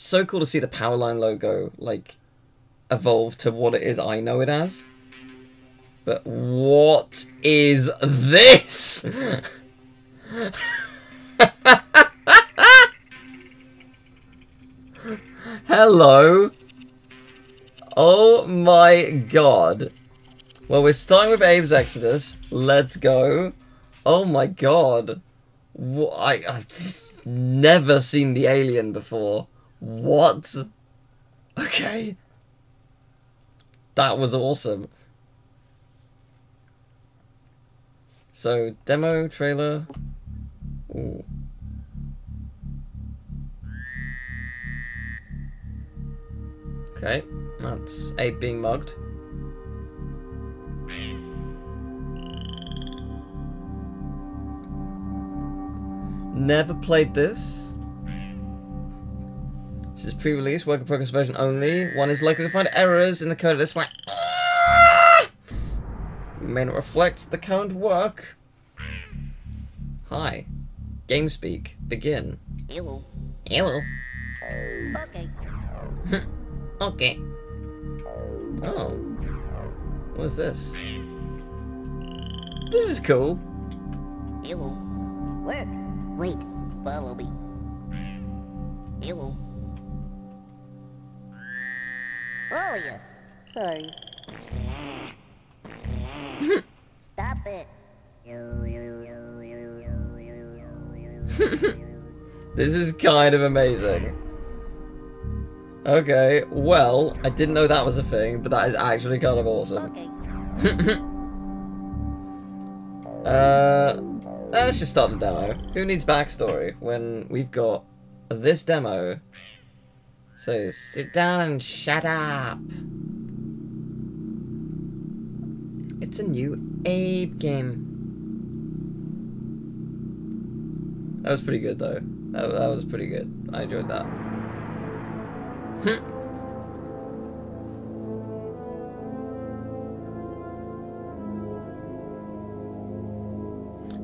so cool to see the Powerline logo, like, evolve to what it is I know it as. But what is this? Hello? Oh my god. Well, we're starting with Abe's Exoddus. Let's go. Oh my god. I, I've never seen the alien before. What? Okay. That was awesome. So, demo, trailer. Ooh. Okay, that's Abe being mugged. Never played this. This is pre-release, work in progress version only. One is likely to find errors in the code of this one. May not reflect the current work. Hi. GameSpeak. Begin. Hello. Hello. Okay. Okay. Oh. What is this? This is cool. Hello. Work. Wait. Follow me. Hello. Where are you? Sorry. Stop it. This is kind of amazing. Okay, well, I didn't know that was a thing, but that is actually kind of awesome. Okay. Uh, let's just start the demo. Who needs backstory when we've got this demo? So sit down and shut up. It's a new Abe game. That was pretty good though. That, that was pretty good. I enjoyed that.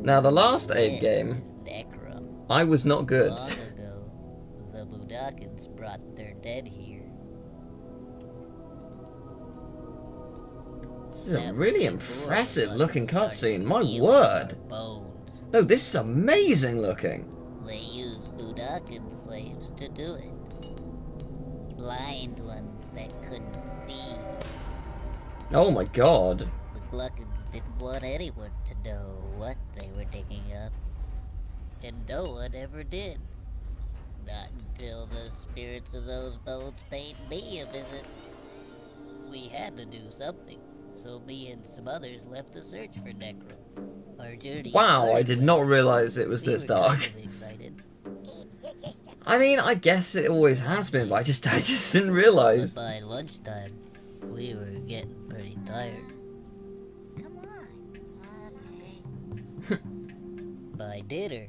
now the last Abe game, This is Necrum. I was not good. Dead here. This is a really impressive looking cutscene. My word. No, this is amazing looking. They used Mudokon slaves to do it. Blind ones that couldn't see. Oh my god. The Glukkons didn't want anyone to know what they were digging up. And no one ever did. Not until the spirits of those bones paid me a visit. We had to do something, so me and some others left to search for Necrum. Our journey Wow, I did not realize it was this dark. excited. I mean, I guess it always has been, but I just I just didn't But realize. by lunchtime, we were getting pretty tired. Come on. Okay. By dinner,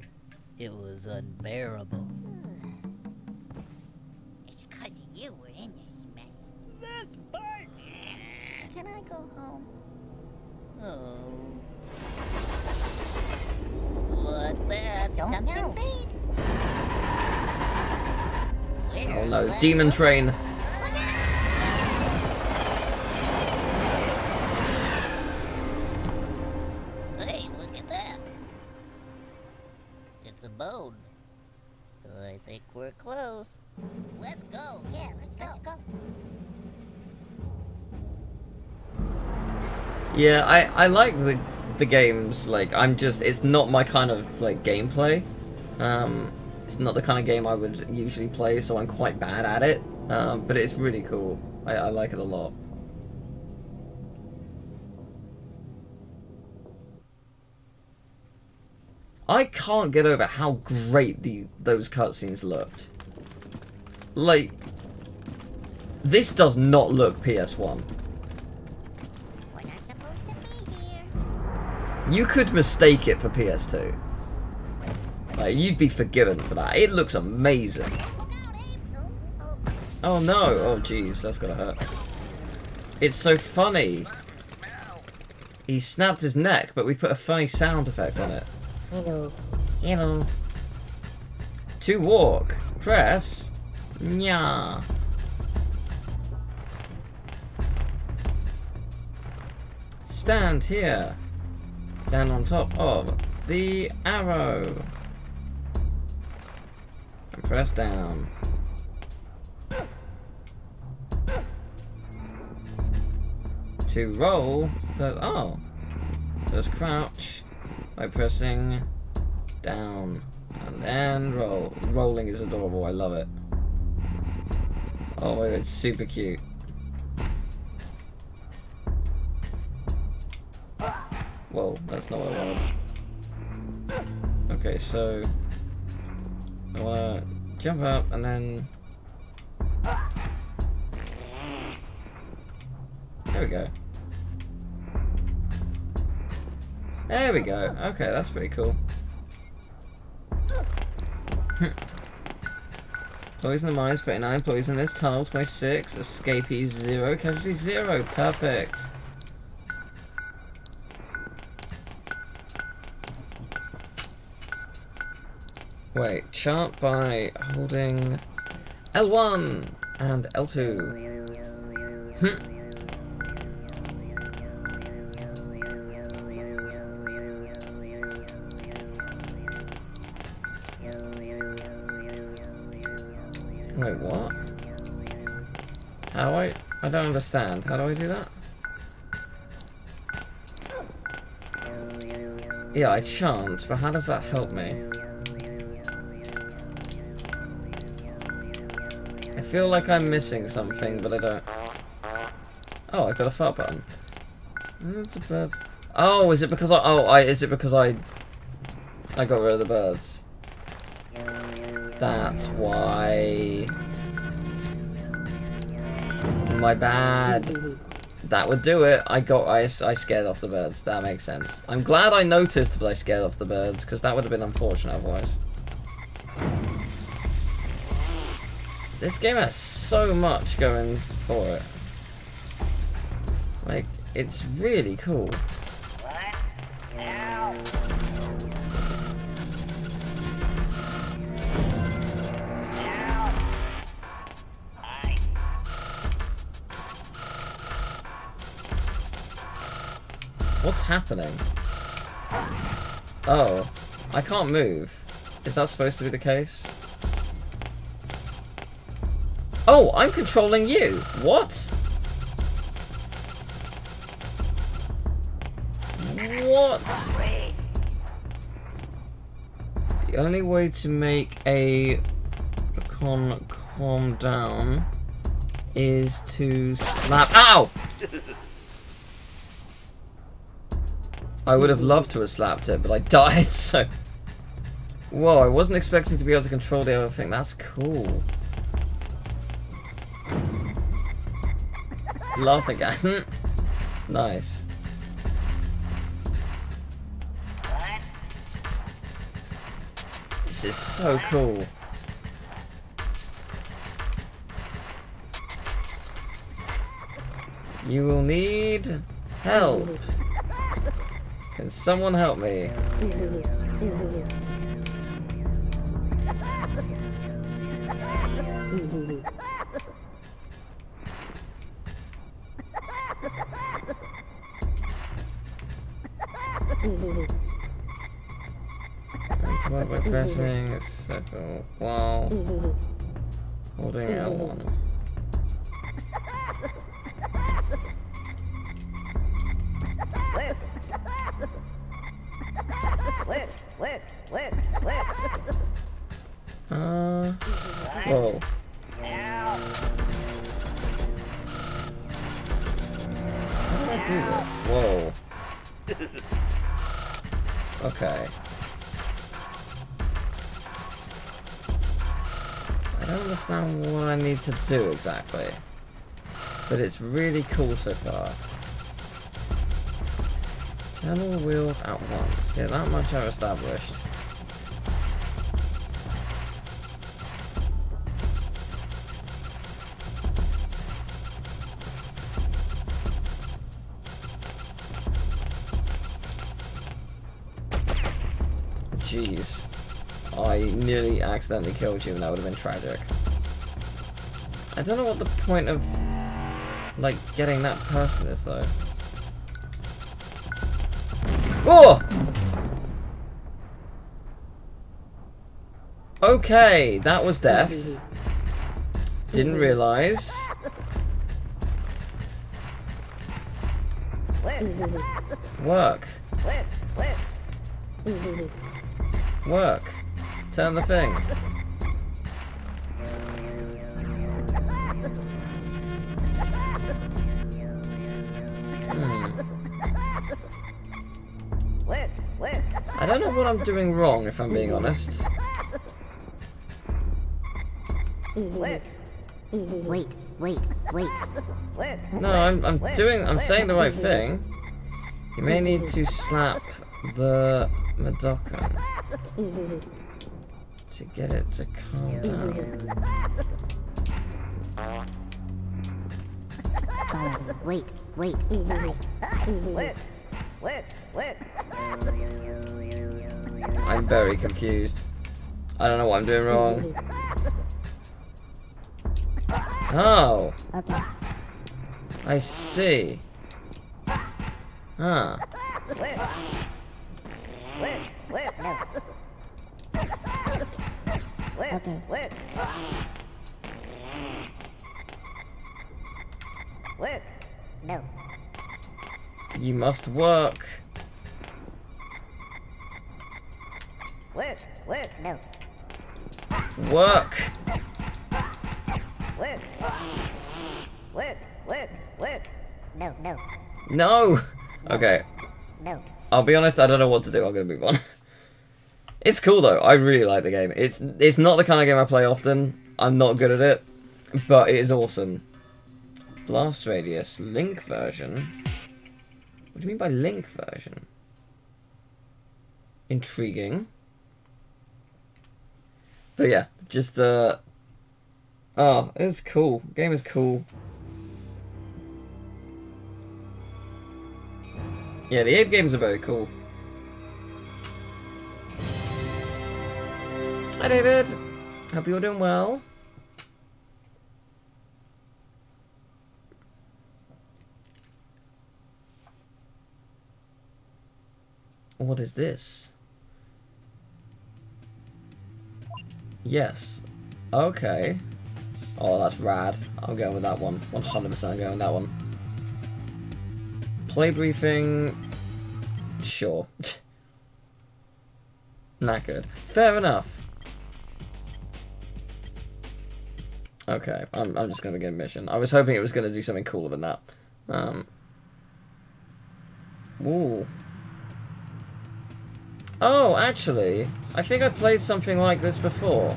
it was unbearable. Hmm. It's because of you we're in this mess. This bite! Can I go home? Oh. What's that? Don't Something know. big? Oh no, Demon Train. Hey, look at that. It's a bone. I think we're close. Let's go. Yeah, Yeah, I I like the the games. Like I'm just it's not my kind of like gameplay. Um, it's not the kind of game I would usually play, so I'm quite bad at it. Um, but it's really cool. I, I like it a lot. I can't get over how great the those cutscenes looked. Like, this does not look PS1. You could mistake it for PS2. Like, you'd be forgiven for that. It looks amazing. Look out, Abe. Oh, no! Oh jeez, that's gonna hurt. It's so funny. He snapped his neck, but we put a funny sound effect on it. Hello. Hello. To walk, press Nya. Stand here. Stand on top of the arrow. And press down. To roll, but oh, just crouch by pressing down and then roll. Rolling is adorable. I love it. Oh, it's super cute. Whoa, that's not what I wanted. Okay, so I wanna jump up and then there we go. There we go. Okay, that's pretty cool. Poison minus 39, poison this tunnel 26, escapees 0, casualty 0, perfect. Wait, chart by holding L1 and L2. Hmm. Wait, what? How do I... I don't understand. How do I do that? Yeah, I chant, but how does that help me? Feel like I'm missing something, but I don't. Oh, I got a fart button. Move the bird. Oh, is it because I? Oh, I. Is it because I? I got rid of the birds. That's why. My bad. That would do it. I got. I, I scared off the birds. That makes sense. I'm glad I noticed that I scared off the birds because that would have been unfortunate otherwise. This game has so much going for it. Like, it's really cool. What's happening? Oh, I can't move. Is that supposed to be the case? Oh, I'm controlling you. What? What? The only way to make a con calm down is to slap. Ow! I would have loved to have slapped it, but I died, so... Whoa, I wasn't expecting to be able to control the other thing. That's cool. Laughing at Nice. This is so cool. You will need help. Can someone help me? Interrupt by pressing a circle while holding L1. Do exactly. But it's really cool so far. Turn all the wheels at once. Yeah, that much I've established. Jeez. I nearly accidentally killed you and that would have been tragic. I don't know what the point of like getting that person is though. Oh! Okay, that was death. Didn't realize. Work. Work. Turn the thing. What I'm doing wrong, if I'm being honest. Wait, wait, wait. No, I'm, I'm doing, I'm saying the right thing. You may need to slap the Mudokon to get it to calm down. Uh, wait, wait. I'm very confused. I don't know what I'm doing wrong. Oh. I see. Huh. You must work. Work, work, no. Work. Work. Work, work, work. No, no, No. Okay. no. I'll be honest, I don't know what to do. I'm gonna move on. It's cool though. I really like the game. It's it's not the kind of game I play often. I'm not good at it, but it is awesome. Blast radius link version. What do you mean by link version? Intriguing. But yeah, just uh. Oh, it's cool. Game is cool. Yeah, the Abe games are very cool. Hi, David. Hope you're doing well. What is this? Yes. Okay. Oh, that's rad. I'm going with that one. 100% I'm going with that one. Play briefing. Sure. Not good. Fair enough. Okay, I'm, I'm just gonna get a mission. I was hoping it was gonna do something cooler than that. Um. Ooh. Oh, actually, I think I played something like this before.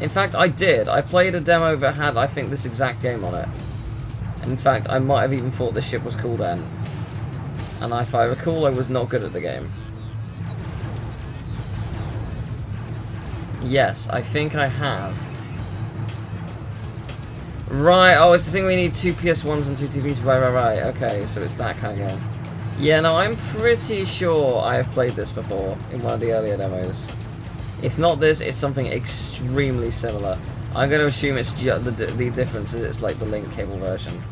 In fact, I did. I played a demo that had, I think, this exact game on it. In fact, I might have even thought this ship was cool then. And if I recall, I was not good at the game. Yes, I think I have. Right, oh, it's the thing we need two PS1s and two TVs. Right, right, right. Okay, so it's that kind of game. Yeah, no, I'm pretty sure I have played this before in one of the earlier demos. If not this, it's something extremely similar. I'm going to assume it's the, the difference is it's like the link cable version.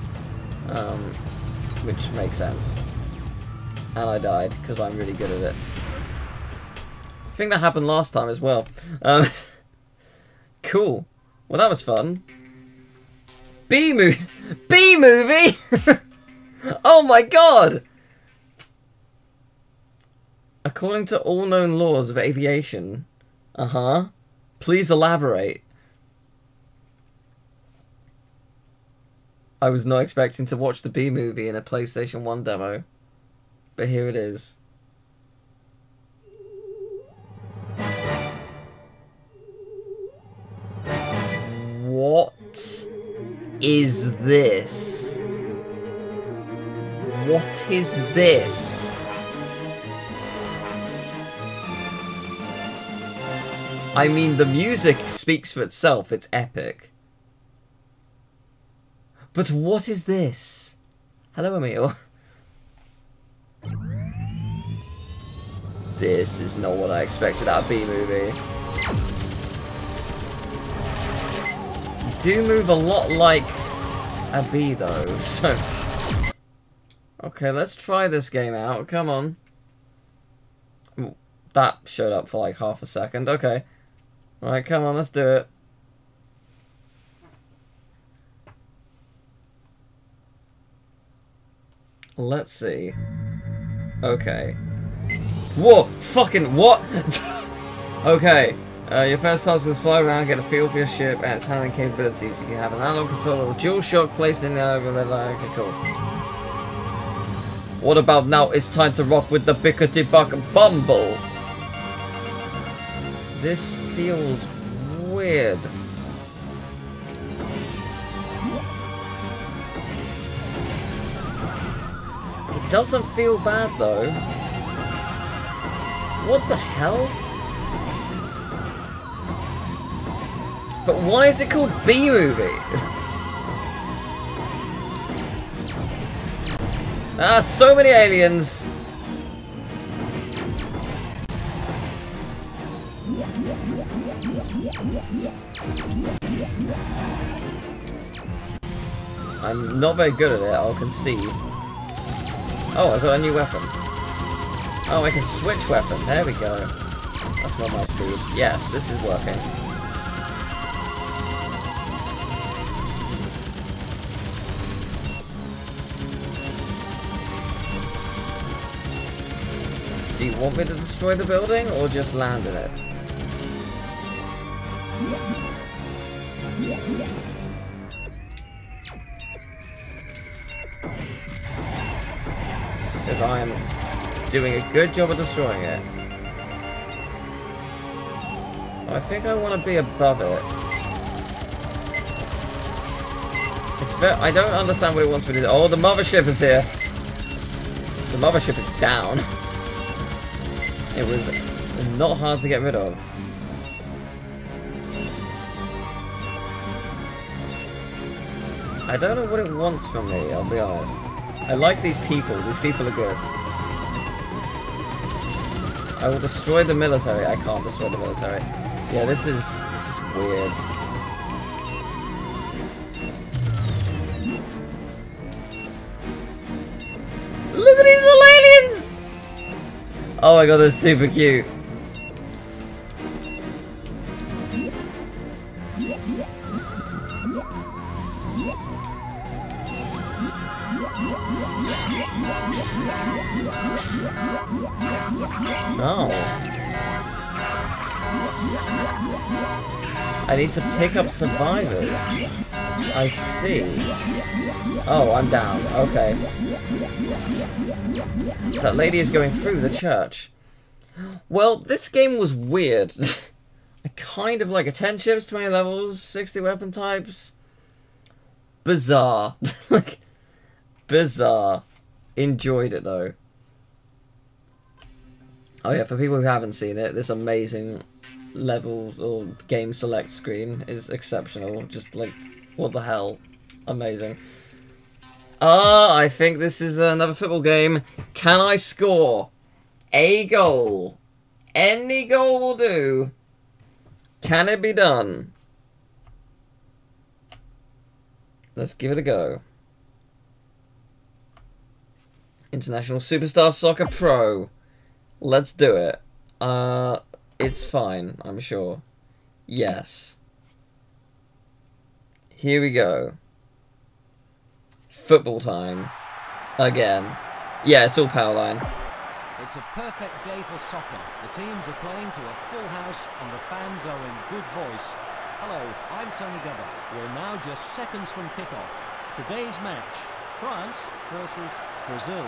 Um, which makes sense. And I died, because I'm really good at it. I think that happened last time as well. Um, cool. Well, that was fun. B movie. B movie. oh my god. According to all known laws of aviation. Uh huh. Please elaborate. I was not expecting to watch the B movie in a PlayStation 1 demo. But here it is. What is this? What is this? I mean, the music speaks for itself. It's epic. But what is this? Hello, Emil. This is not what I expected out of B movie. do move a lot like a bee though, so... Okay, let's try this game out. Come on. That showed up for like half a second. Okay. Alright, come on, let's do it. Let's see. Okay. Whoa! Fucking what? okay. Uh, your first task is to fly around, get a feel for your ship and its handling capabilities. You can have an analog controller or dual shock placed in the Okay, cool. What about now? It's time to rock with the bickety buck bumble. This feels weird. It doesn't feel bad though. What the hell? But why is it called B movie? ah, so many aliens. Not very good at it, I'll concede. Oh, I've got a new weapon. Oh, I can switch weapon. There we go. That's more my speed. Yes, this is working. Do you want me to destroy the building or just land in it? Doing a good job of destroying it. I think I want to be above it. It's I don't understand what it wants me to do. Oh, the mothership is here. The mothership is down. It was not hard to get rid of. I don't know what it wants from me, I'll be honest. I like these people. These people are good. I will destroy the military. I can't destroy the military. Yeah, this is this is weird. Look at these little aliens! Oh my god, they're super cute. Pick up survivors. I see. Oh, I'm down. Okay. That lady is going through the church. Well, this game was weird. I kind of like it. 10 chips, 20 levels, 60 weapon types. Bizarre. like, bizarre. Enjoyed it though. Oh yeah, for people who haven't seen it, this amazing level or game select screen is exceptional. Just like, what the hell? Amazing. Ah, I think this is another football game. Can I score a goal? Any goal will do. Can it be done? Let's give it a go. International Superstar Soccer Pro. Let's do it. Uh, it's fine, I'm sure. Yes. Here we go. Football time. Again. Yeah, it's all Powerline. It's a perfect day for soccer. The teams are playing to a full house and the fans are in good voice. Hello, I'm Tony Gubba. We're now just seconds from kickoff. Today's match, France versus Brazil.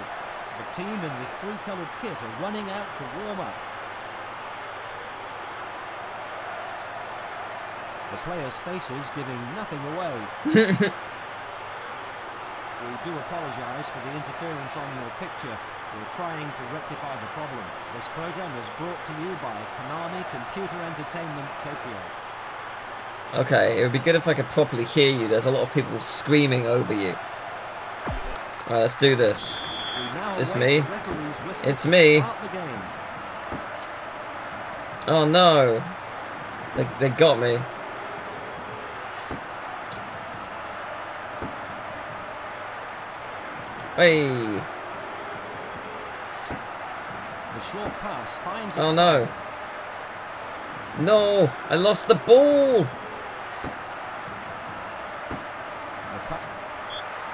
The team in the three-coloured kit are running out to warm up. The players' faces giving nothing away. We do apologise for the interference on your picture. We're trying to rectify the problem. This program is brought to you by Konami Computer Entertainment Tokyo. Okay, it would be good if I could properly hear you. There's a lot of people screaming over you. Alright, let's do this. Is this me? the referee's whistle It's me. start the game. Oh no. They, they got me. Hey. The short pass finds Oh no. No, I lost the ball.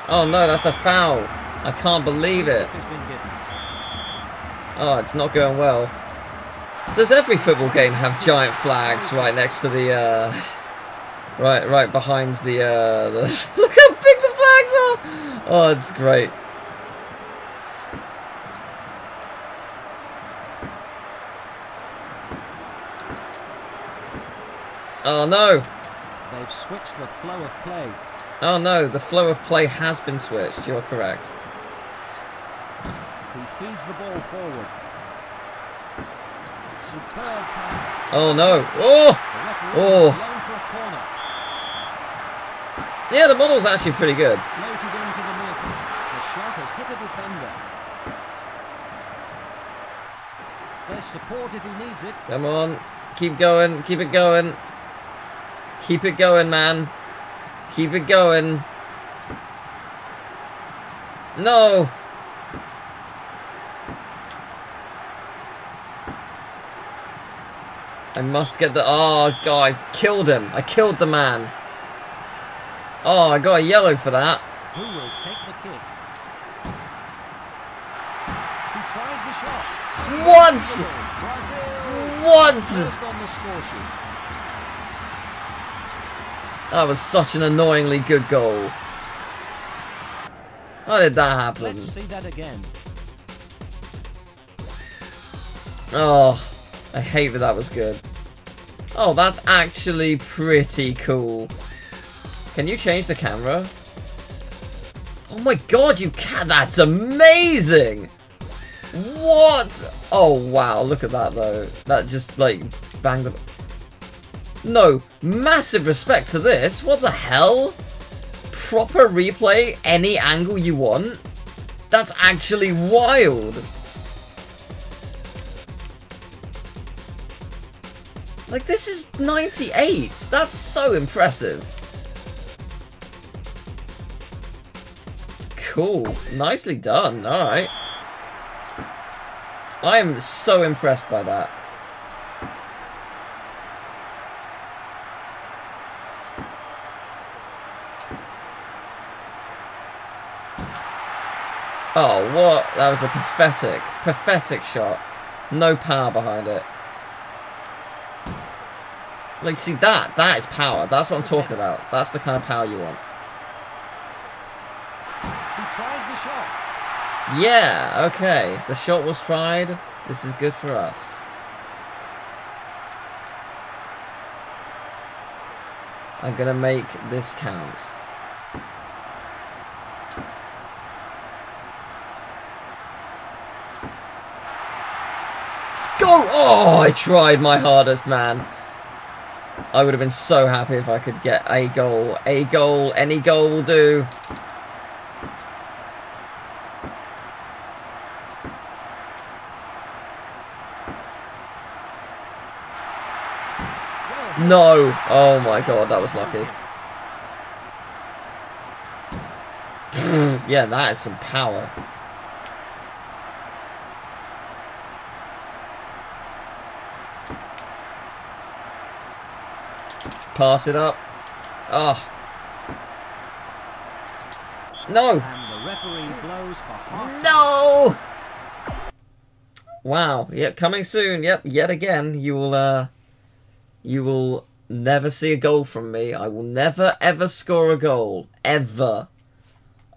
Oh no, that's a foul. I can't believe it. has been given. Oh, it's not going well. Does every football game have giant flags right next to the, uh, right, right behind the, uh, the, look how big the flags are! Oh, it's great. Oh no! They've switched the flow of play. Oh no, the flow of play has been switched, you're correct. He feeds the ball forward. Superb pass. Oh no! Oh! Oh. has blown for a corner. Yeah, the model's actually pretty good. The near post. The shot has hit a defender. There's support if he needs it. Come on. Keep going. Keep it going. Keep it going, man. Keep it going. No. I must get the... Oh, God. I killed him. I killed the man. Oh, I got a yellow for that. Who will take the kick? He tries the shot. What? What? First on the score sheet. That was such an annoyingly good goal. How did that happen? Let's see that again. Oh, I hate that that was good. Oh, that's actually pretty cool. Can you change the camera? Oh my god, you can! That's amazing! What? Oh wow, look at that though. That just like banged the... No, massive respect to this. What the hell? Proper replay, any angle you want? That's actually wild. Like, this is 98. That's so impressive. Cool. Nicely done. Alright. I am so impressed by that. Oh, what? That was a pathetic, pathetic shot. No power behind it. Like, see, that, that is power. That's what I'm talking about. That's the kind of power you want. He tries the shot. Yeah, okay. The shot was tried. This is good for us. I'm gonna make this count. Oh, I tried my hardest, man. I would have been so happy if I could get a goal. A goal, any goal will do. No! Oh my god, that was lucky. yeah, that is some power. Pass it up. Oh. No! and the blows. No! Wow. Yep, coming soon. Yep, yet again, you will, uh, you will never see a goal from me. I will never, ever score a goal. Ever.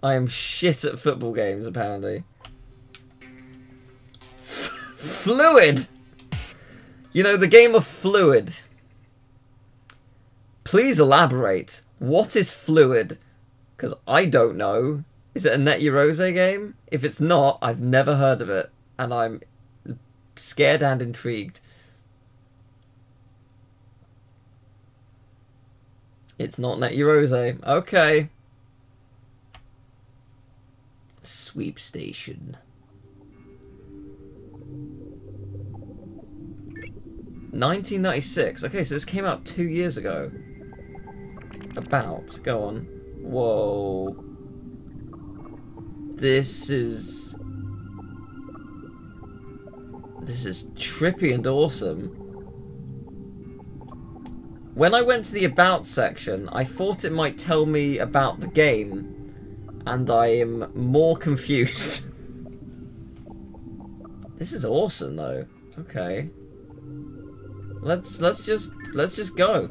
I am shit at football games, apparently. fluid! You know, the game of fluid. Please elaborate. What is fluid? Because I don't know. Is it a Net game? If it's not, I've never heard of it. And I'm scared and intrigued. It's not Net. Okay. Sweep station. 1996. Okay, so this came out two years ago. About. Go on. Whoa. This is... This is trippy and awesome. When I went to the About section, I thought it might tell me about the game, and I am more confused. this is awesome, though. Okay. Let's let's just let's just go.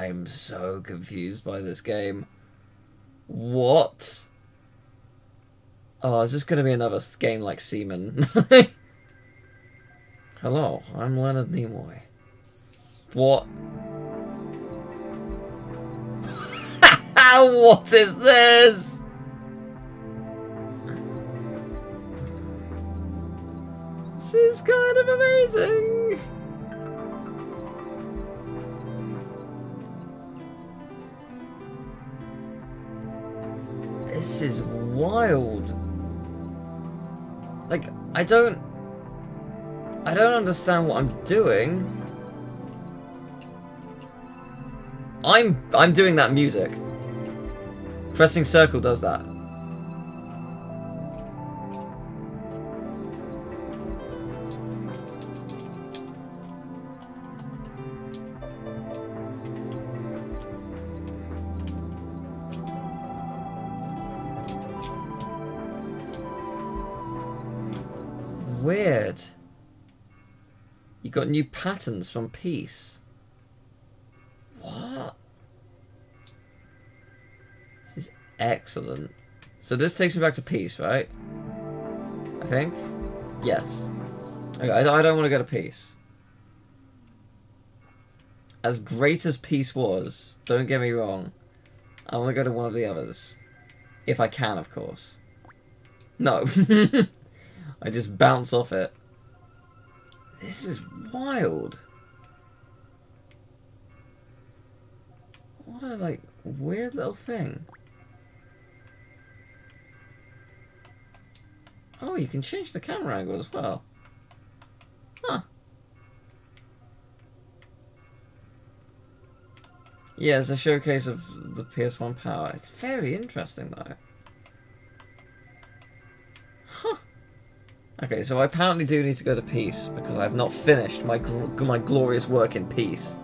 I'm so confused by this game. What? Oh, is this going to be another game like Seaman? Hello, I'm Leonard Nimoy. What? what is this? This is kind of amazing. This is wild. Like, I don't... I don't understand what I'm doing. I'm I'm doing that music. Pressing circle does that. Got new patterns from Peace. What? This is excellent. So this takes me back to Peace, right? I think? Yes. Okay, I, I don't want to go to Peace. As great as Peace was, don't get me wrong, I want to go to one of the others. If I can, of course. No. I just bounce off it. This is wild. What a like weird little thing. Oh, you can change the camera angle as well. Huh. Yeah, it's a showcase of the PS1 power. It's very interesting though. Okay, so I apparently do need to go to peace because I have not finished my my glorious work in peace.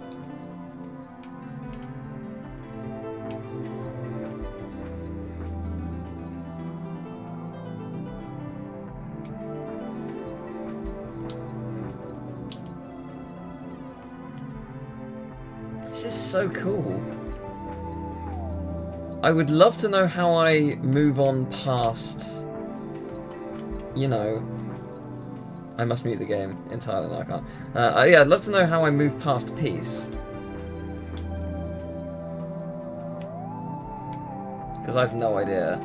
This is so cool. I would love to know how I move on past, you know, I must mute the game entirely. No, I can't. Uh, yeah, I'd love to know how I move past peace. Because I have no idea.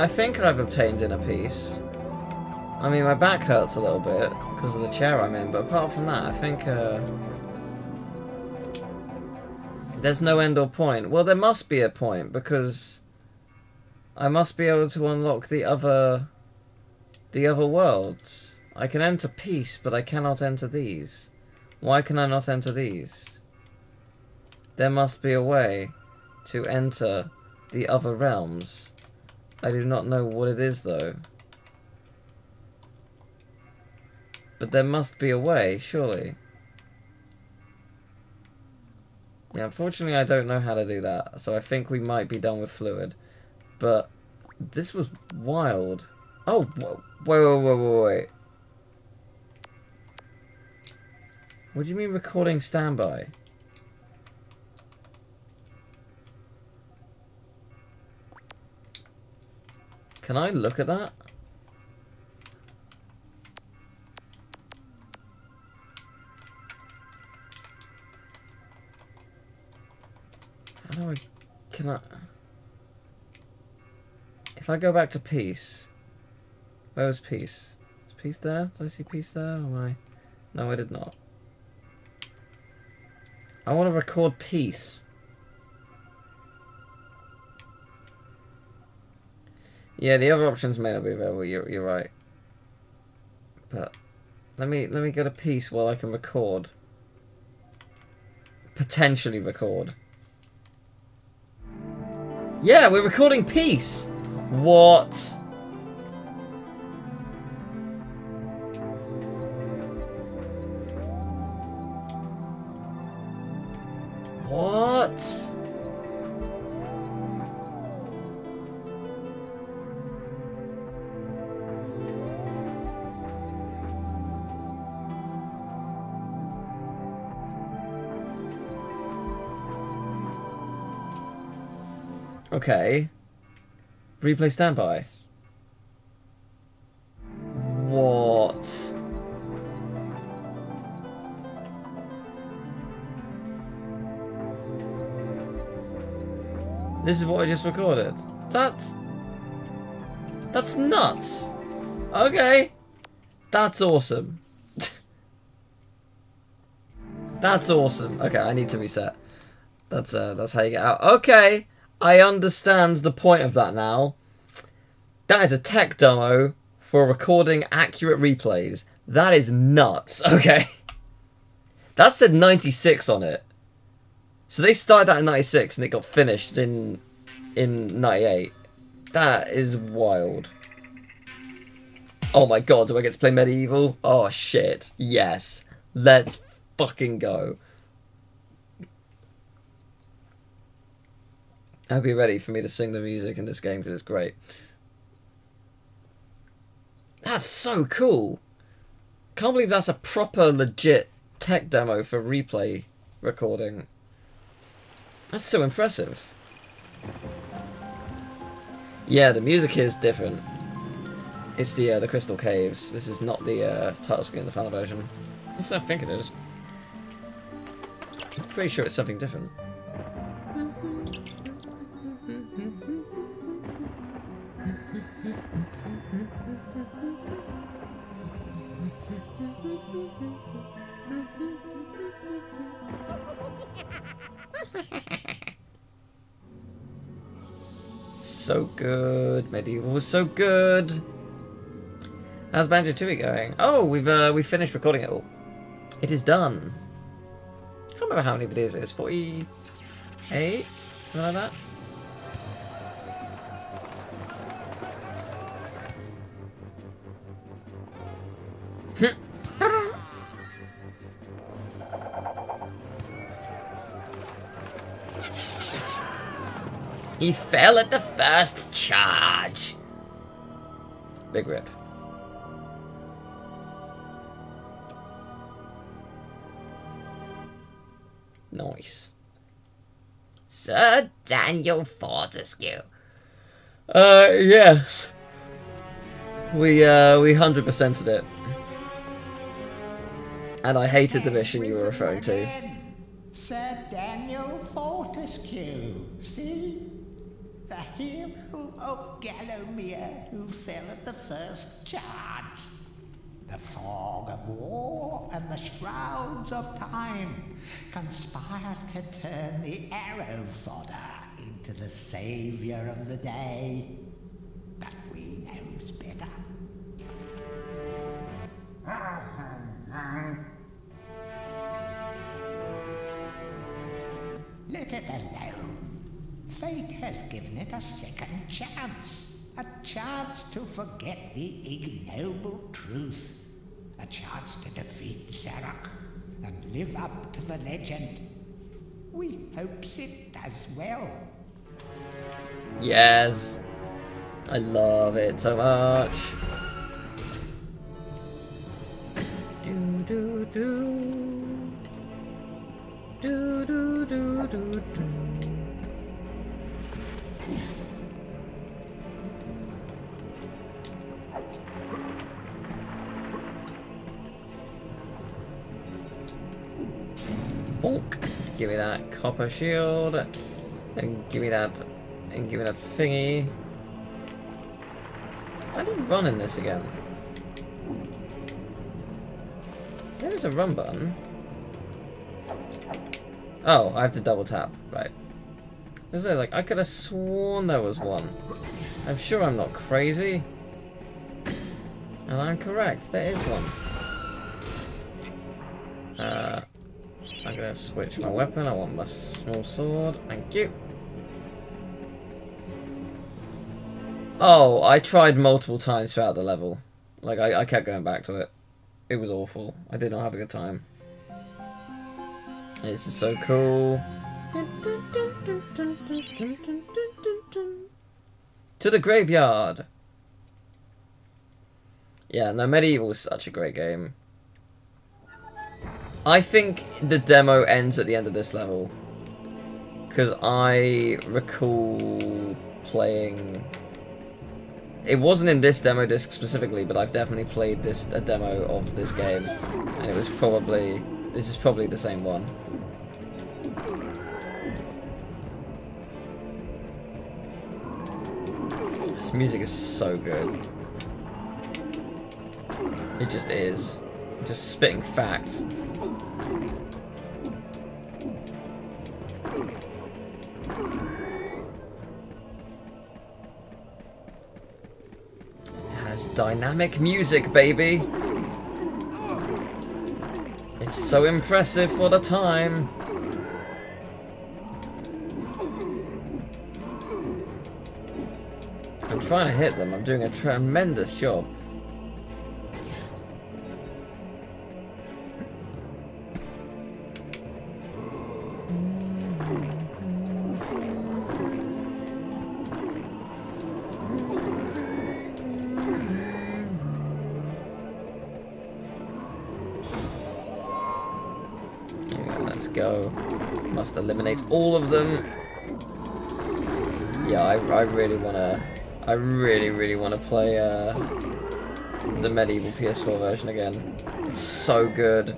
I, think I've obtained inner peace. I mean, my back hurts a little bit because of the chair I'm in, but apart from that, I think uh, there's no end or point. Well, there must be a point because I must be able to unlock the other the other worlds. I can enter peace, but I cannot enter these. Why can I not enter these? There must be a way to enter the other realms. I do not know what it is, though. But there must be a way, surely. Yeah, unfortunately I don't know how to do that, so I think we might be done with Fluid. But this was wild. Oh, wait, wait, wait, wait, wait. What do you mean recording standby? Can I look at that? How do I... Can I... If I go back to peace... Where was peace? Is peace there? Did I see peace there? Or am I... No, I did not. I want to record peace. Yeah, the other options may not be available. You're, you're right. But let me let me get a piece while I can record. Potentially record. Yeah, we're recording peace. What? What? Okay. Replay standby. What? This is what I just recorded. That's... That's nuts. Okay. That's awesome. that's awesome. Okay, I need to reset. That's uh, that's how you get out. Okay, I understand the point of that now. That is a tech demo for recording accurate replays. That is nuts. Okay, that said 96 on it. So they started that in 96 and it got finished in in 98. That is wild. Oh my god, do I get to play MediEvil? Oh shit. Yes. Let's fucking go. I hope you're ready for me to sing the music in this game because it's great. That's so cool. Can't believe that's a proper legit tech demo for replay recording. That's so impressive. Yeah, the music is different. It's the uh, the Crystal Caves. This is not the uh, title screen, in the final version. Yes, I think it is. I'm pretty sure it's something different. so good. MediEvil was so good. How's Banjo Tooie going? Oh, we've uh, we finished recording it all. It is done. I can't remember how many videos it is. Forty-eight, something like that. He fell at the first charge. Big rip. Nice. Sir Daniel Fortescue. Uh, yes. We, uh, we 100%ed it. And I hated the mission you were referring to. Sir Daniel Fortescue, see? The hero of Gallowmere who fell at the first charge. The fog of war and the shrouds of time conspire to turn the arrow fodder into the saviour of the day. But we knows better. Let it alone. Fate has given it a second chance. A chance to forget the ignoble truth. A chance to defeat Zarok and live up to the legend. We hopes it does well. Yes. I love it so much. Do do do. Do do do do do. Bonk. Give me that copper shield. And give me that, and give me that thingy. Do you run in this again? There is a run button. Oh, I have to double tap. Right. Is there like I could have sworn there was one. I'm sure I'm not crazy. And I'm correct. There is one. Gonna switch my weapon. I want my small sword. Thank you. Oh, I tried multiple times throughout the level. Like, I, I kept going back to it. It was awful. I did not have a good time. This is so cool. To the graveyard! Yeah, no, MediEvil is such a great game. I think the demo ends at the end of this level. Because I recall playing... It wasn't in this demo disc specifically, but I've definitely played this a demo of this game. And it was probably... This is probably the same one. This music is so good. It just is. Just spitting facts. Dynamic music, baby. It's so impressive for the time. I'm trying to hit them. I'm doing a tremendous job. Go. Must eliminate all of them. Yeah, I, I really want to... I really, really want to play uh, the MediEvil PS4 version again. It's so good.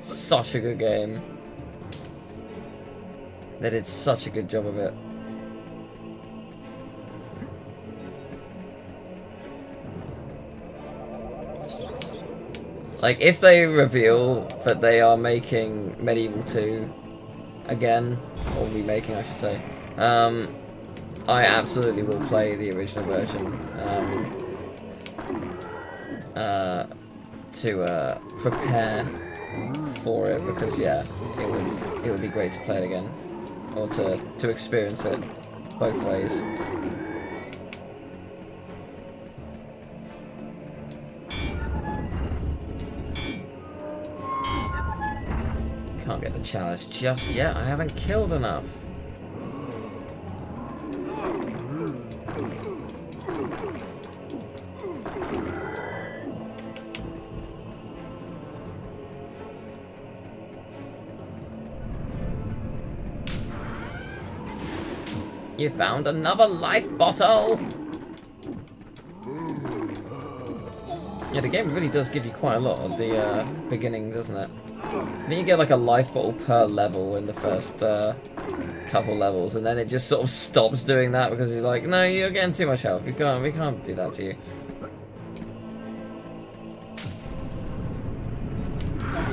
Such a good game. They did such a good job of it. Like, if they reveal that they are making MediEvil 2 again, or remaking, I should say, um, I absolutely will play the original version um, uh, to uh, prepare for it because yeah, it would it would be great to play it again or to to experience it both ways. Chalice just yet. I haven't killed enough. You found another life bottle! Yeah, the game really does give you quite a lot at the uh, beginning, doesn't it? I think you get like a life bottle per level in the first uh, couple levels, and then it just sort of stops doing that because he's like, no, you're getting too much health. You can't, we can't do that to you.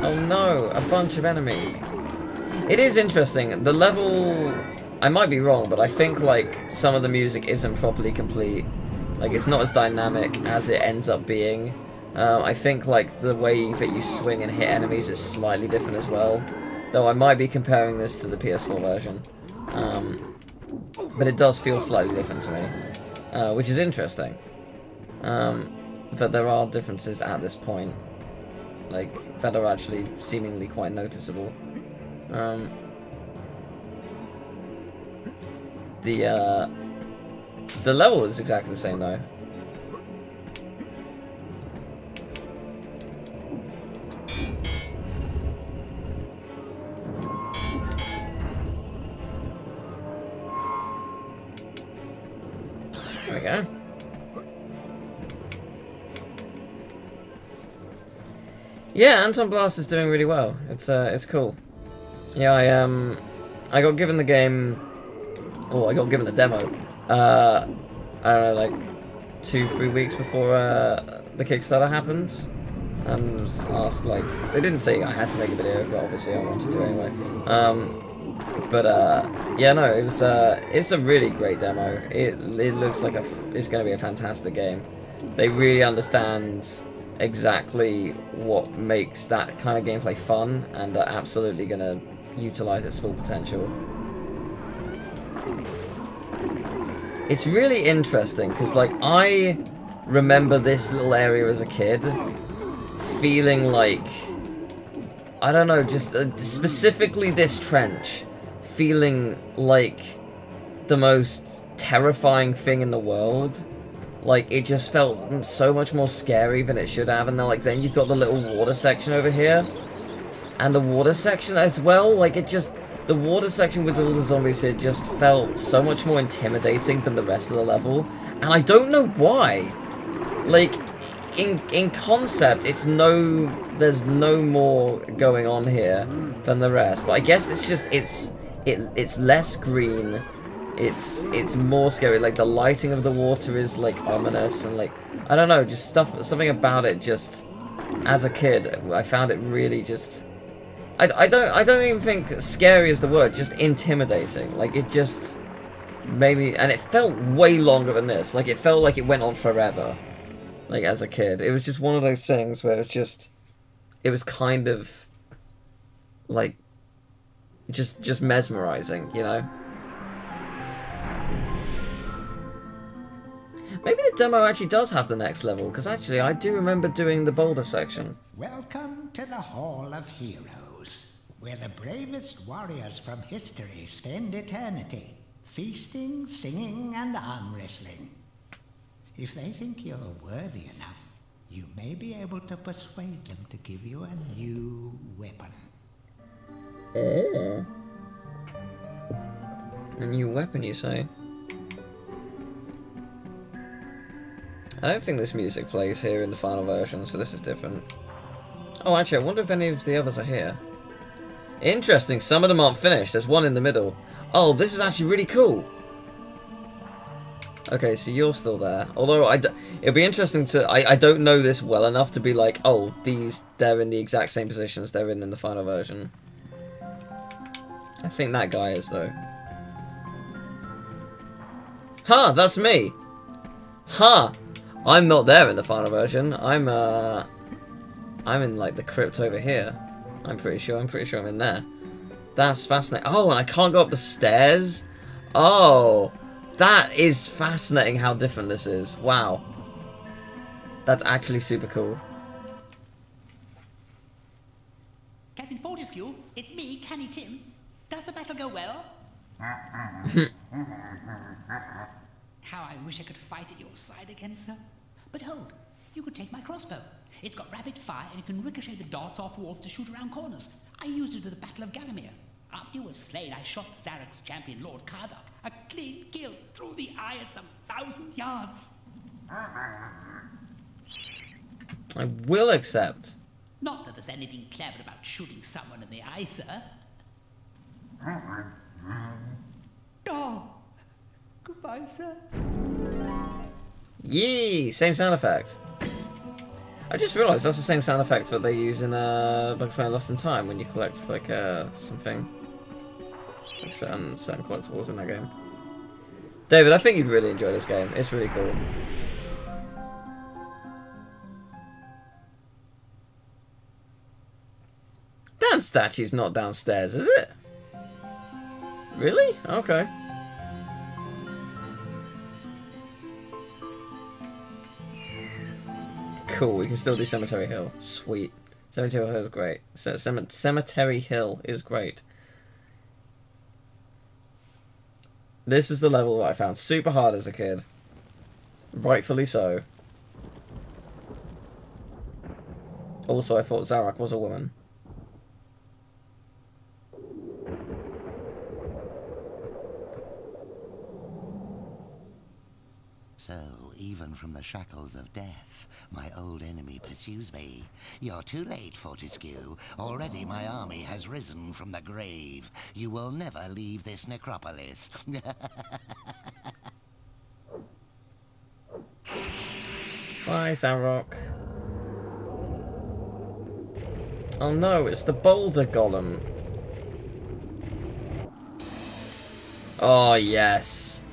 Oh no, a bunch of enemies. It is interesting. The level, I might be wrong, but I think like some of the music isn't properly complete. Like it's not as dynamic as it ends up being. Um, I think like the way that you swing and hit enemies is slightly different as well. Though I might be comparing this to the PS4 version. Um, but it does feel slightly different to me. Uh, which is interesting. Um, that there are differences at this point. Like, that are actually seemingly quite noticeable. Um, the, uh, the level is exactly the same though. Yeah, Anton Blast is doing really well. It's uh, it's cool. Yeah, I um, I got given the game oh, I got given the demo. Uh, I don't know, like two, three weeks before uh, the Kickstarter happened, and was asked like they didn't say I had to make a video, but obviously I wanted to anyway. Um, but uh, yeah, no, it was uh, it's a really great demo. It it looks like a it's going to be a fantastic game. They really understand exactly what makes that kind of gameplay fun, and are absolutely going to utilize its full potential. It's really interesting because, like, I remember this little area as a kid feeling like I don't know, just uh, specifically this trench feeling like the most terrifying thing in the world. Like it just felt so much more scary than it should have, and then like then you've got the little water section over here, and the water section as well. Like it just the water section with all the zombies here just felt so much more intimidating than the rest of the level, and I don't know why. Like in in concept, it's no there's no more going on here than the rest. But I guess it's just it's it it's less green. It's it's more scary. Like the lighting of the water is like ominous and like I don't know, just stuff something about it just as a kid I found it really just I, I don't I don't even think scary is the word, just intimidating. Like it just made me and it felt way longer than this. Like it felt like it went on forever. Like as a kid. It was just one of those things where it was just it was kind of like just just mesmerizing, you know? Maybe the demo actually does have the next level, because actually I do remember doing the boulder section. Welcome to the Hall of Heroes, where the bravest warriors from history spend eternity, feasting, singing, and arm wrestling. If they think you're worthy enough, you may be able to persuade them to give you a new weapon. Oh. A new weapon, you say? I don't think this music plays here in the final version, so this is different. Oh, actually, I wonder if any of the others are here. Interesting, some of them aren't finished. There's one in the middle. Oh, this is actually really cool. Okay, so you're still there. Although, I d it'll be interesting to... I, I don't know this well enough to be like, oh, these, they're in the exact same positions they're in in the final version. I think that guy is, though. Huh, that's me. Huh. I'm not there in the final version. I'm, uh... I'm in, like, the crypt over here. I'm pretty sure. I'm pretty sure I'm in there. That's fascinating. Oh, and I can't go up the stairs? Oh. That is fascinating how different this is. Wow. That's actually super cool. Captain Fortescue, it's me, Canny Tim. Does the battle go well? How I wish I could fight at your side again, sir. But hold, you could take my crossbow. It's got rapid fire and it can ricochet the darts off walls to shoot around corners. I used it at the Battle of Gallowmere. After you were slain, I shot Zarok's champion, Lord Kardok. A clean kill through the eye at some thousand yards. I will accept. Not that there's anything clever about shooting someone in the eye, sir. Oh, goodbye, sir. Yee! Same sound effect. I just realised that's the same sound effect that they use in uh, Bugs Bunny Lost in Time when you collect like uh, something, like certain certain collectibles in that game. David, I think you'd really enjoy this game. It's really cool. Dan statue's not downstairs, is it? Really? Okay. Cool, we can still do Cemetery Hill. Sweet. Cemetery Hill is great. Ce- Cem- Cemetery Hill is great. This is the level that I found super hard as a kid. Rightfully so. Also, I thought Zarok was a woman. So, even from the shackles of death, my old enemy pursues me. You're too late, Fortescue. Already my army has risen from the grave. You will never leave this necropolis. Bye, Sandrock. Oh no, it's the boulder golem. Oh yes.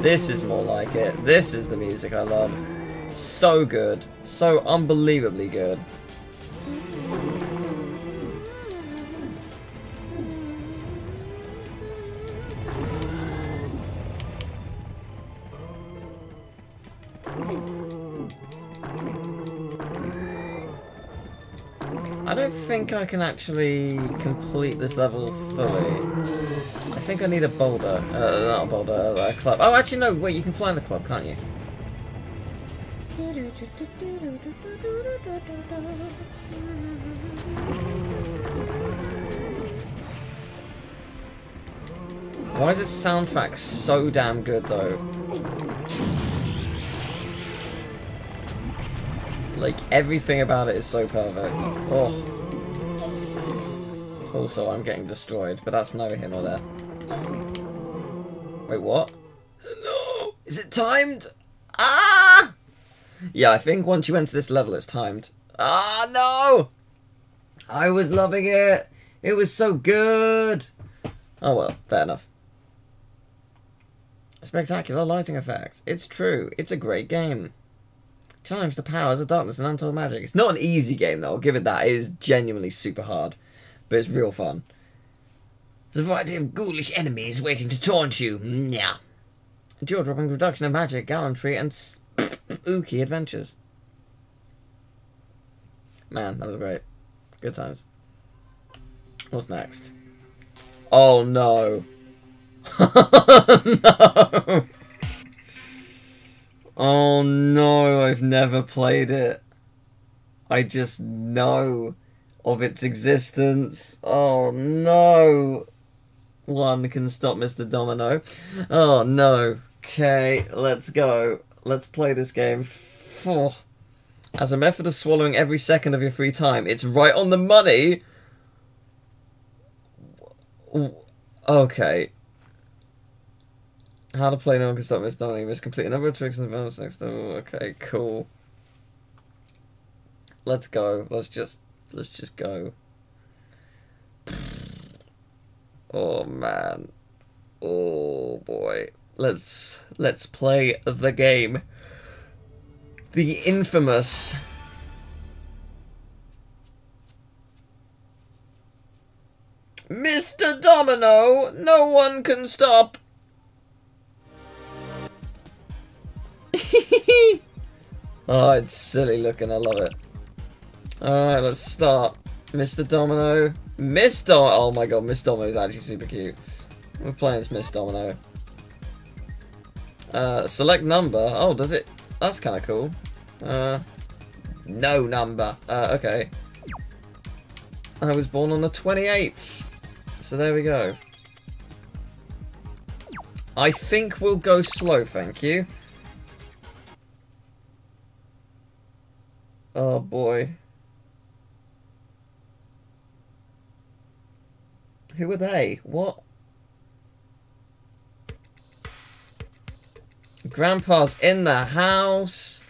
This is more like it. This is the music I love. So good. So unbelievably good. I don't think I can actually complete this level fully. I think I need a boulder. Uh, not a boulder, a club. Oh, actually, no, wait, you can fly in the club, can't you? Why is this soundtrack so damn good, though? Like, everything about it is so perfect. Oh. Also, I'm getting destroyed, but that's neither here nor there. Wait, what? No! Is it timed? Ah! Yeah, I think once you enter this level, it's timed. Ah, no! I was loving it! It was so good! Oh well, fair enough. Spectacular lighting effects. It's true. It's a great game. Challenge the powers of darkness and untold magic. It's not an easy game, though. I'll give it that. It is genuinely super hard. But it's real fun. There's a variety of ghoulish enemies waiting to taunt you. Yeah. Jaw-dropping production of magic, gallantry, and spooky adventures. Man, that was great. Good times. What's next? Oh, no. Oh, no. Oh no, I've never played it. I just know of its existence. Oh no. One can stop Mr. Domino. Oh no. Okay, let's go. Let's play this game. Phew. As a method of swallowing every second of your free time, it's right on the money. Okay. How to play no one can stop Miss Donnie. Must complete a number of tricks and advance next level. Okay, cool. Let's go. Let's just let's just go. Oh man. Oh boy. Let's let's play the game. The infamous Mr. Domino, no one can stop oh, it's silly looking. I love it. Alright, let's start. Mr. Domino. Miss Domino. Oh my god, Miss Domino is actually super cute. We're playing as Miss Domino. Uh, select number. Oh, does it? That's kind of cool. Uh, no number. Uh, okay. I was born on the 28th. So there we go. I think we'll go slow, thank you. Oh boy. Who are they? What? Grandpa's in the house.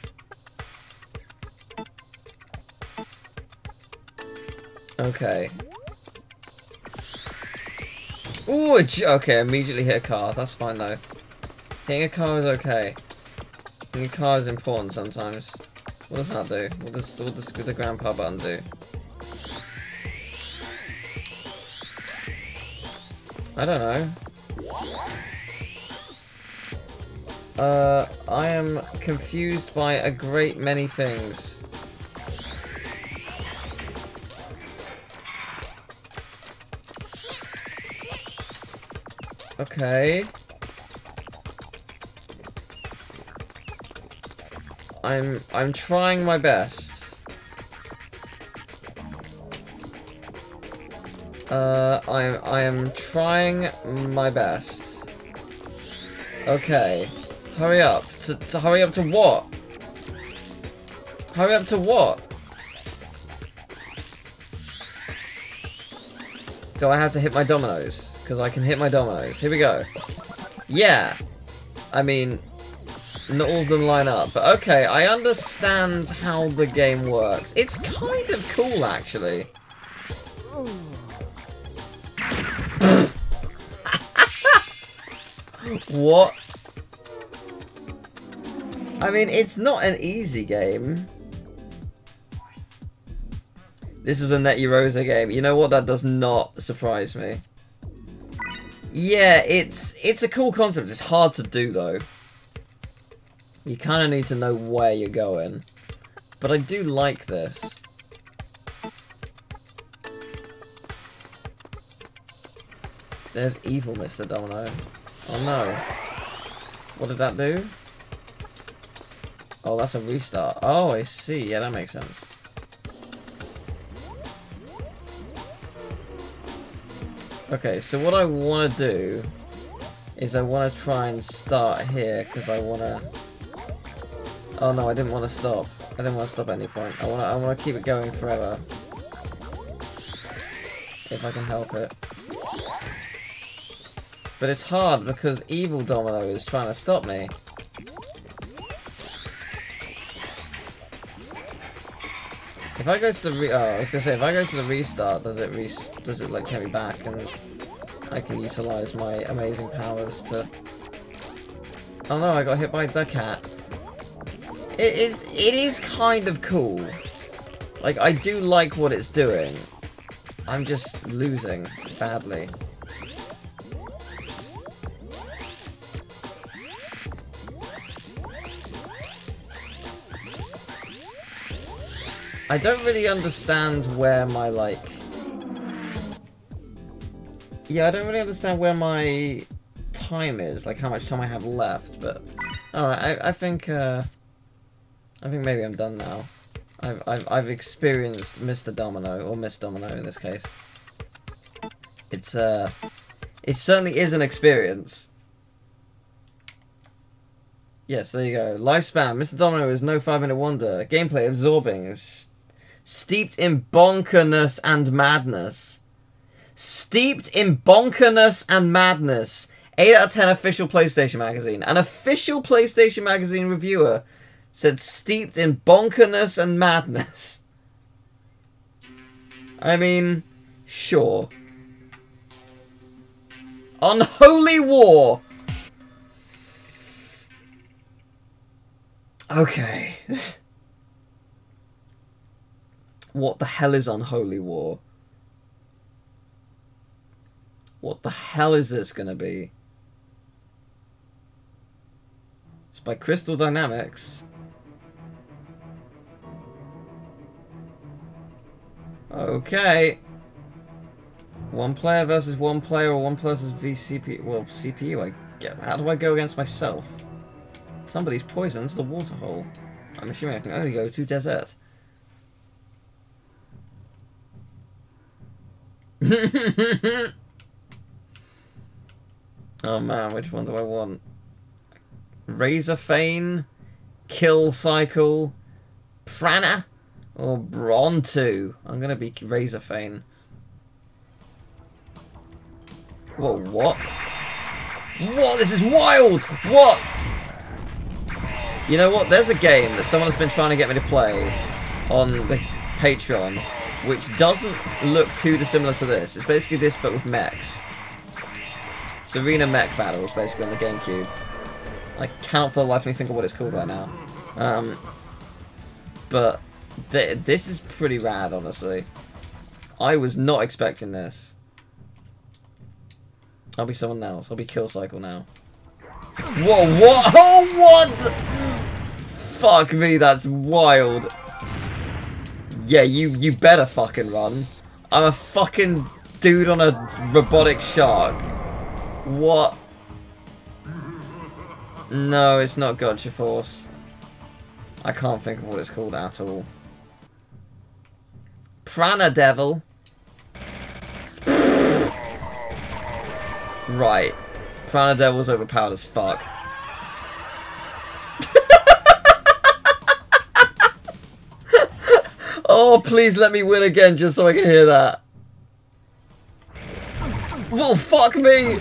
Okay. Ooh, okay, immediately hit a car. That's fine though. Hitting a car is okay. Hitting a car is important sometimes. What does that do? What does, what does the grandpa button do? I don't know. Uh, I am confused by a great many things. Okay. I'm I'm trying my best. Uh, I'm I am trying my best. Okay, hurry up. To, to hurry up to what? Hurry up to what? Do I have to hit my dominoes? Because I can hit my dominoes. Here we go. Yeah. I mean, not all of them line up. But okay, I understand how the game works. It's kind of cool, actually. what? I mean, it's not an easy game. This is a Net Rosa game. You know what? That does not surprise me. Yeah, it's it's a cool concept. It's hard to do though. You kind of need to know where you're going. But I do like this. There's evil Mr. Domino. Oh no. What did that do? Oh, that's a restart. Oh, I see. Yeah, that makes sense. Okay, so what I want to do is I want to try and start here because I want to. Oh no, I didn't want to stop. I didn't want to stop at any point. I want to. I want to keep it going forever, if I can help it. But it's hard because Evil Domino is trying to stop me. If I go to the re- oh, I was gonna say if I go to the restart, does it re does it like take me back and I can utilize my amazing powers to? Oh no, I got hit by the cat. It is it is kind of cool. Like I do like what it's doing. I'm just losing badly. I don't really understand where my, like... Yeah, I don't really understand where my time is, like how much time I have left, but... Alright, I, I think, uh... I think maybe I'm done now. I've, I've, I've experienced Mr. Domino, or Miss Domino in this case. It's, uh... It certainly is an experience. Yes, there you go. Lifespan. Mr. Domino is no five-minute wonder. Gameplay absorbing. It's steeped in bonkerness and madness. Steeped in bonkerness and madness. 8 out of 10 official PlayStation Magazine. An official PlayStation Magazine reviewer said steeped in bonkerness and madness. I mean, sure. Unholy War! Okay. what the hell is Unholy War? What the hell is this gonna be? It's by Crystal Dynamics. Okay. One player versus one player or one versus VCP. Well, CPU, I get. How do I go against myself? Somebody's poisoned the water hole. I'm assuming I can only go to desert. oh man, which one do I want? Razor Fane, Kill Cycle, Prana, or Bronto? I'm gonna be Razor Fane. Whoa, what? What? This is wild! What? You know what? There's a game that someone has been trying to get me to play on the Patreon which doesn't look too dissimilar to this. It's basically this, but with mechs. Serena Mech Battles, basically, on the GameCube. I cannot for the life of me think of what it's called right now. Um, but th this is pretty rad, honestly. I was not expecting this. I'll be someone else. I'll be Kill Cycle now. Whoa, what? Oh, what? Fuck me, that's wild. Yeah, you, you better fucking run. I'm a fucking dude on a robotic shark. What? No, it's not Gotcha Force. I can't think of what it's called at all. Prana Devil. Right. Piranha Devil's overpowered as fuck. oh, please let me win again just so I can hear that. Well, fuck me!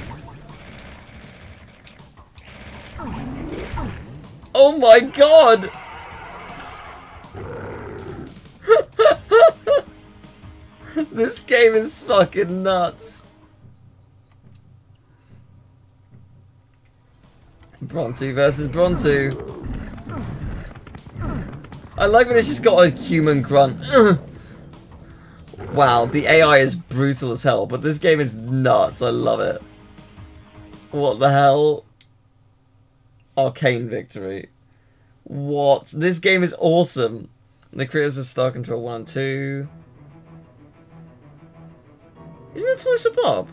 Oh my god! this game is fucking nuts. Bronto versus Bronto. I like when it's just got a human grunt. wow, the AI is brutal as hell, but this game is nuts. I love it. What the hell? Arcane victory. What? This game is awesome. The creators of Star Control 1 and 2. Isn't it Toys for Bob?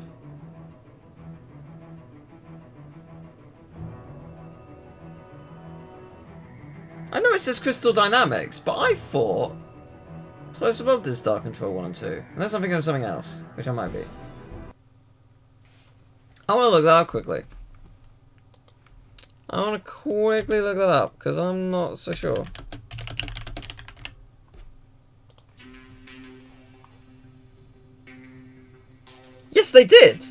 I know it says Crystal Dynamics, but I thought Toys for Bob did Star Control 1 and 2. Unless I'm thinking of something else, which I might be. I want to look that up quickly. I want to quickly look that up, because I'm not so sure. Yes, they did!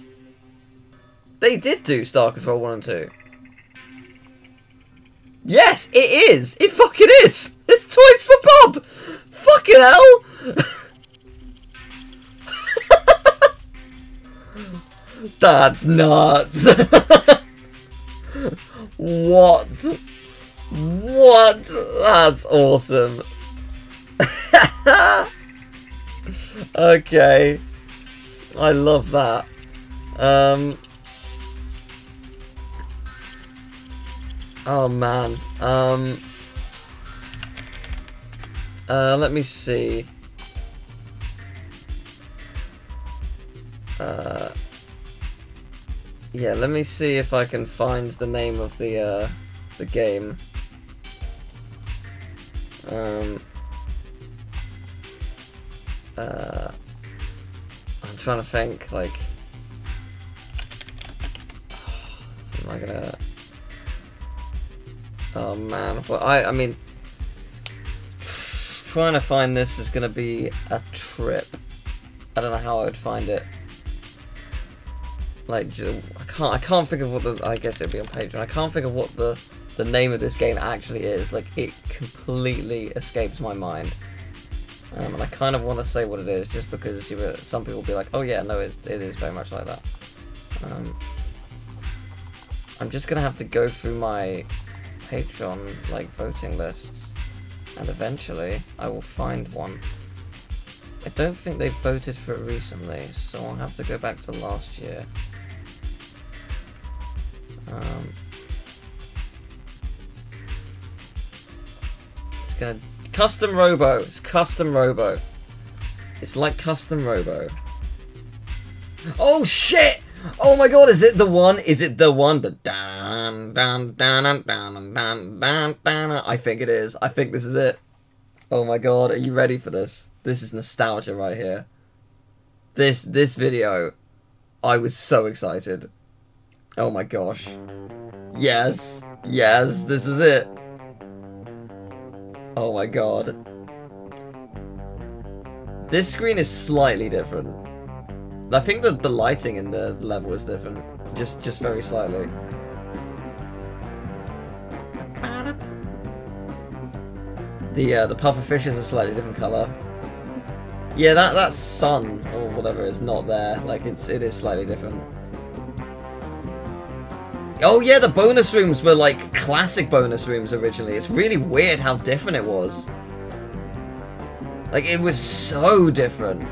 They did do Star Control 1 and 2. Yes, it is! It fucking is! It's Toys for Bob! Fucking hell! That's nuts! what? What? That's awesome. okay. I love that. Um. Oh man. Um. Uh, let me see. Uh. Yeah, let me see if I can find the name of the uh, the game. Um. Uh. I'm trying to think, like... Am I gonna... Oh man, well I, I mean... Trying to find this is gonna be a trip. I don't know how I would find it. Like, I can't, I can't think of what the, I guess it'd be on Patreon, I can't think of what the, the name of this game actually is. Like, it completely escapes my mind. Um, and I kind of want to say what it is, just because know, some people will be like, oh yeah, no, it's, it is very much like that. Um, I'm just going to have to go through my Patreon, like, voting lists, and eventually I will find one. I don't think they've voted for it recently, so I'll have to go back to last year. Um, it's gonna Custom Robo. It's Custom Robo. It's like Custom Robo. Oh shit! Oh my god, is it the one? Is it the one? The dan dan dan dan dan dan dan. I think it is. I think this is it. Oh my god, are you ready for this? This is nostalgia right here. This this video, I was so excited. Oh my gosh. Yes, yes, this is it. Oh my god. This screen is slightly different. I think that the lighting in the level is different. Just just very slightly. The uh, the puffer fish is a slightly different color. Yeah, that that sun or whatever is not there. Like it's it is slightly different. Oh yeah, the bonus rooms were like classic bonus rooms originally. It's really weird how different it was. Like it was so different.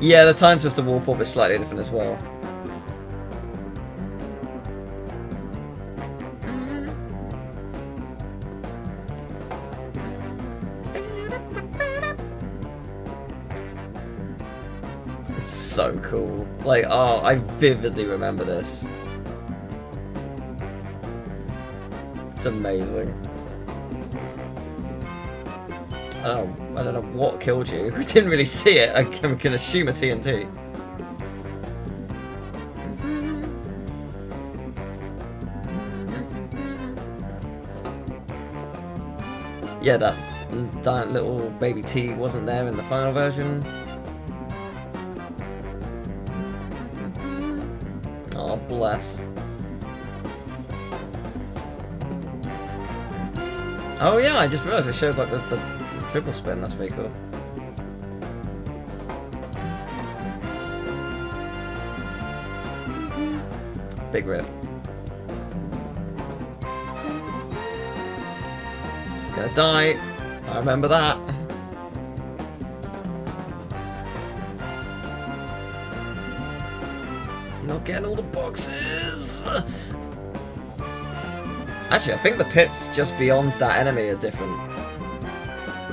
Yeah, the Time Twister Warp Orb is slightly different as well. Cool. Like, oh, I vividly remember this. It's amazing. I don't know. I don't know what killed you. We didn't really see it. I can, can assume a TNT. Yeah, that giant little baby T wasn't there in the final version. Oh. Yeah, I just realised it showed like the, the triple spin. That's pretty cool. Big rip. It's gonna die. I remember that. You're not getting all the boxes. Actually, I think the pits just beyond that enemy are different.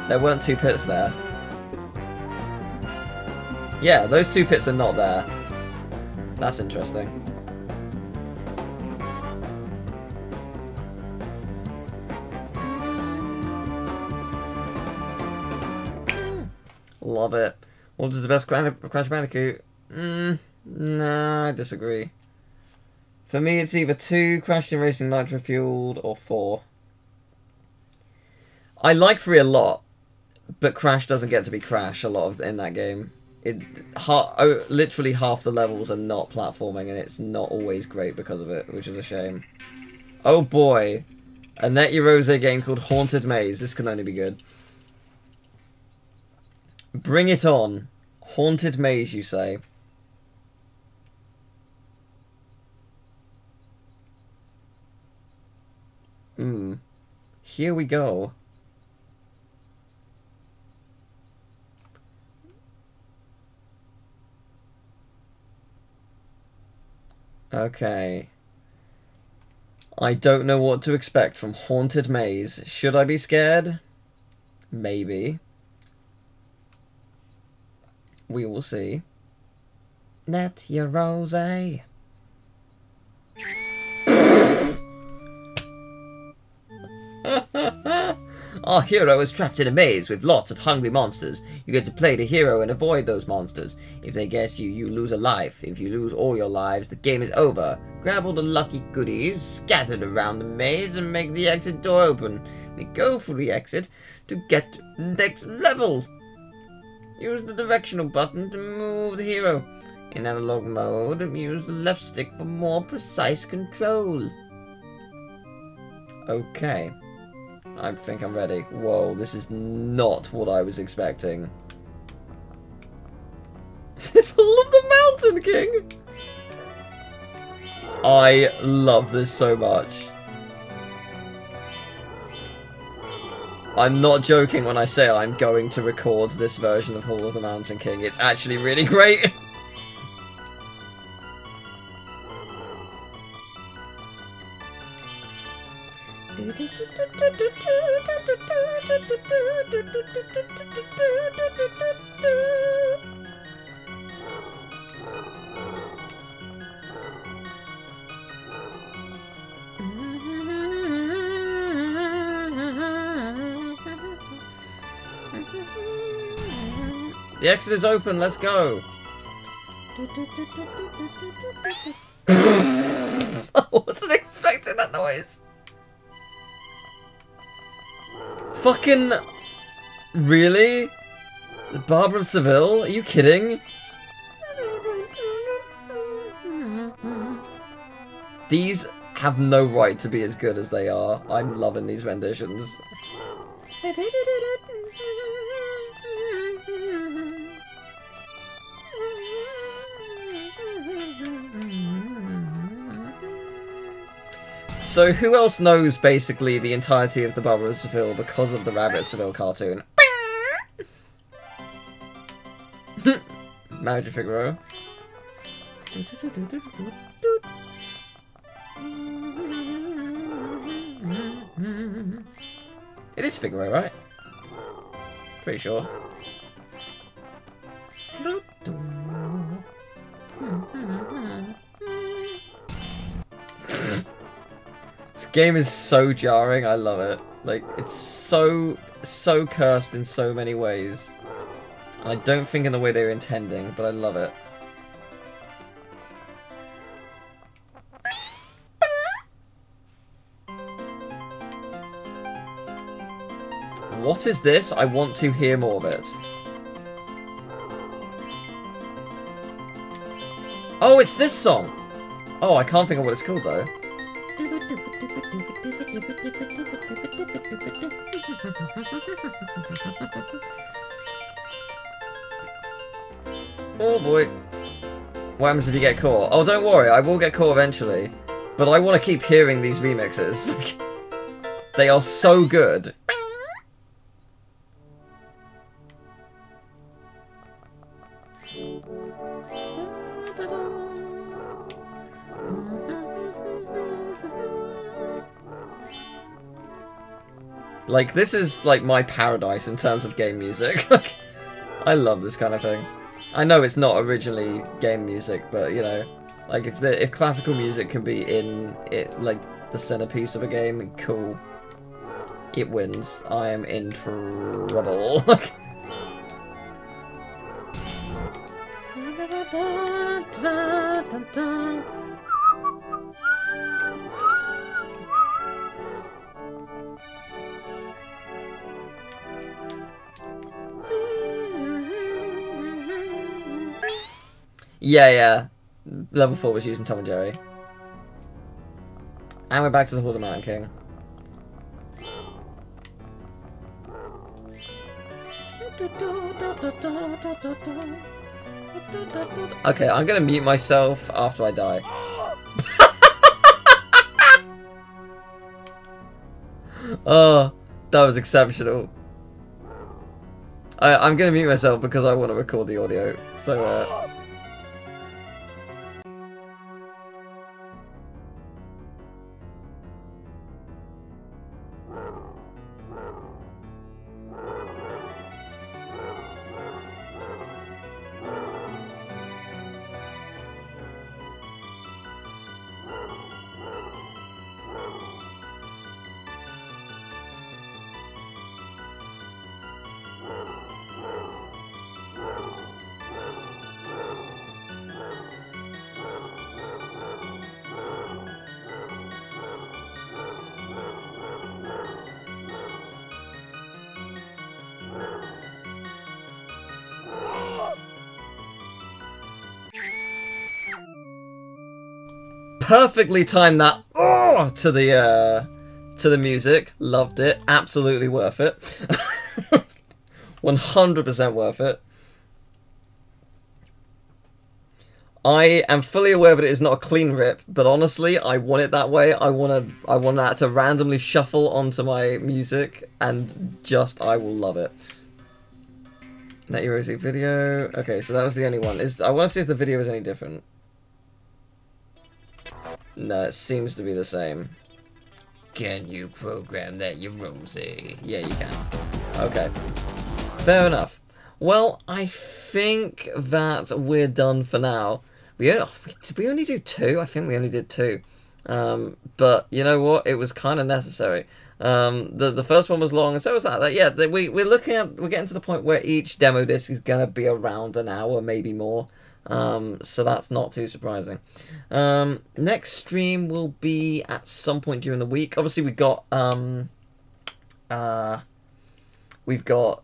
There weren't two pits there. Yeah, those two pits are not there. That's interesting. Love it. What is the best Crash Bandicoot? Mm, nah, I disagree. For me, it's either 2, Crash Team Racing Nitro Fueled, or 4. I like 3 a lot, but Crash doesn't get to be Crash a lot of in that game. It ha oh, Literally half the levels are not platforming, and it's not always great because of it, which is a shame. Oh boy! A Net Yaroze game called Haunted Maze. This can only be good. Bring it on. Haunted Maze, you say. Hmm. Here we go. Okay. I don't know what to expect from Haunted Maze. Should I be scared? Maybe. We will see. Net Yaroze. Our hero is trapped in a maze with lots of hungry monsters. You get to play the hero and avoid those monsters. If they get you, you lose a life. If you lose all your lives, the game is over. Grab all the lucky goodies scattered around the maze and make the exit door open. Then go for the exit to get next level. Use the directional button to move the hero. In analog mode, use the left stick for more precise control. Okay. I think I'm ready. Whoa, this is not what I was expecting. Is this Hall of the Mountain King? I love this so much. I'm not joking when I say I'm going to record this version of Hall of the Mountain King. It's actually really great. The exit is open, let's go. I wasn't expecting that noise. Fucking... Really? The Barber of Seville? Are you kidding? These have no right to be as good as they are. I'm loving these renditions. So who else knows basically the entirety of the Barber of Seville because of the Rabbit Seville cartoon? Manager Figaro. It is Figaro, right? Pretty sure. Game is so jarring, I love it. Like, it's so, so cursed in so many ways. And I don't think in the way they were intending, but I love it. What is this? I want to hear more of it. Oh, it's this song! Oh, I can't think of what it's called though. Oh boy. What happens if you get caught? Oh, don't worry, I will get caught eventually. But I want to keep hearing these remixes. they are so good. Like, this is, like, my paradise in terms of game music. I love this kind of thing. I know it's not originally game music, but, you know, like, if the, if classical music can be in, it like, the centerpiece of a game, cool. It wins. I am in trouble. Yeah, yeah. Level 4 was using Tom and Jerry. And we're back to the Hall of Mountain King. Okay, I'm gonna mute myself after I die. oh, that was exceptional. I, I'm gonna mute myself because I want to record the audio. So, uh... perfectly timed that oh, to the uh, to the music. Loved it. Absolutely worth it. 100% worth it. I am fully aware that it is not a clean rip, but honestly, I want it that way. I want to, I want that to randomly shuffle onto my music, and just I will love it. Net Yaroze video. Okay, so that was the only one. Is I want to see if the video is any different. No, it seems to be the same. Can you program that, Yaroze? Yeah, you can. Okay. Fair enough. Well, I think that we're done for now. We only, did we only do two? I think we only did two. Um, but you know what? It was kind of necessary. Um, the the first one was long, and so was that. yeah, the, we we're looking at we're getting to the point where each demo disc is gonna be around an hour, maybe more. Um, so that's not too surprising. Um, next stream will be at some point during the week. Obviously, we've got um, uh, we've got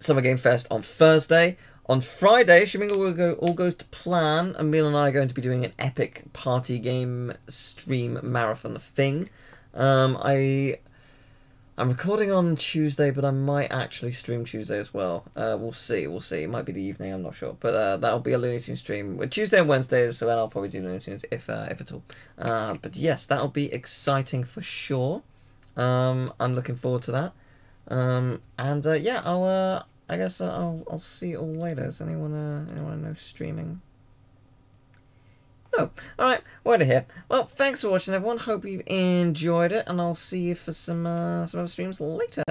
Summer Game Fest on Thursday. On Friday, assuming all, go, all goes to plan, Emil and I are going to be doing an epic party game stream marathon thing. Um, I I'm recording on Tuesday, but I might actually stream Tuesday as well. Uh, we'll see, we'll see. It might be the evening, I'm not sure. But uh, that'll be a Looney Tunes stream. Tuesday and Wednesdays, so then I'll probably do Looney Tunes if, uh, if at all. Uh, but yes, that'll be exciting for sure. Um, I'm looking forward to that. Um, and uh, yeah, I'll, uh, I guess I'll, I'll see you all later. Does anyone, anyone know streaming? No. Alright, we're here. Well, thanks for watching everyone. Hope you enjoyed it, and I'll see you for some, uh, some other streams later.